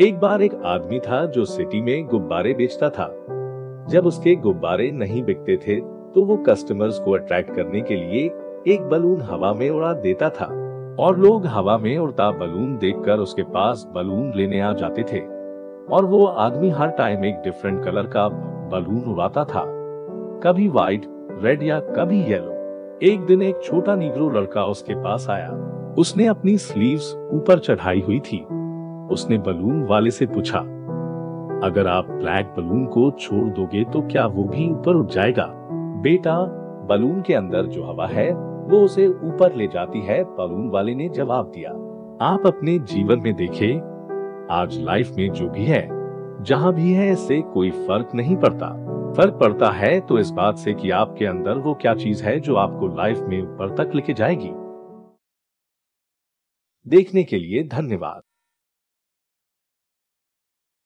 एक बार एक आदमी था जो सिटी में गुब्बारे बेचता था। जब उसके गुब्बारे नहीं बिकते थे तो वो कस्टमर्स को अट्रैक्ट करने के लिए एक बलून हवा में उड़ा देता था। और लोग हवा में उड़ता बलून देखकर उसके पास बलून लेने आ जाते थे। और वो आदमी हर टाइम एक डिफरेंट कलर का बलून उड़ाता था। कभी व्हाइट रेड या कभी येलो एक दिन एक छोटा निग्रो लड़का उसके पास आया। उसने अपनी स्लीव्स ऊपर चढ़ाई हुई थी। उसने बलून वाले से पूछा, अगर आप ब्लैक बलून को छोड़ दोगे तो क्या वो भी ऊपर उठ जाएगा? बेटा, बलून के अंदर जो हवा है, वो उसे ऊपर ले जाती है, बलून वाले ने जवाब दिया। आप अपने जीवन में देखे, आज लाइफ में जो भी है, जहाँ भी है, इससे कोई फ़र्क नहीं पड़ता। फ़र्क पड़ता है तो इस बात से कि आपके अंदर वो क्या चीज़ है जो आपको लाइफ में ऊपर तक लेके जाएगी। देखने के लिए धन्यवाद।